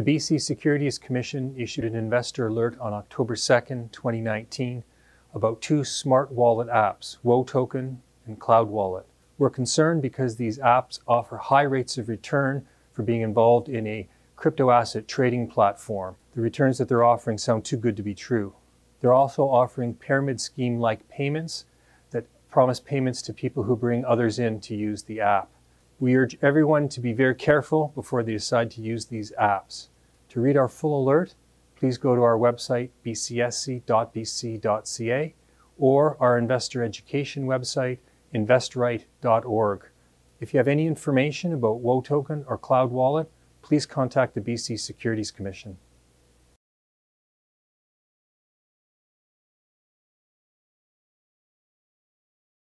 The BC Securities Commission issued an investor alert on October 2nd, 2019, about two smart wallet apps, WoToken and Cloud Wallet. We're concerned because these apps offer high rates of return for being involved in a crypto asset trading platform. The returns that they're offering sound too good to be true. They're also offering pyramid scheme like payments that promise payments to people who bring others in to use the app. We urge everyone to be very careful before they decide to use these apps. To read our full alert, please go to our website, bcsc.bc.ca, or our investor education website, investright.org. If you have any information about WoToken or Cloud Wallet, please contact the BC Securities Commission.